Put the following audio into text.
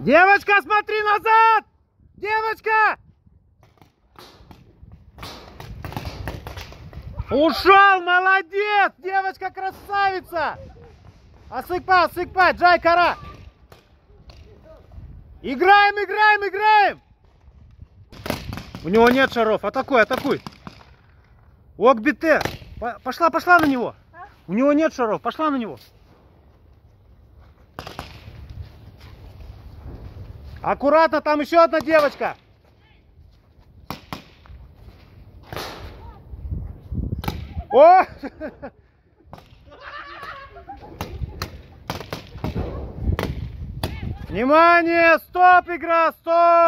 Девочка, смотри назад! Девочка! Ушел, молодец! Девочка красавица! Асыкпа, асыкпа, джай кара! Играем, играем, играем! У него нет шаров, атакуй, атакуй! Окбите! Пошла, пошла на него! У него нет шаров, пошла на него! Аккуратно, там еще одна девочка! О! Внимание! Стоп, игра! Стоп!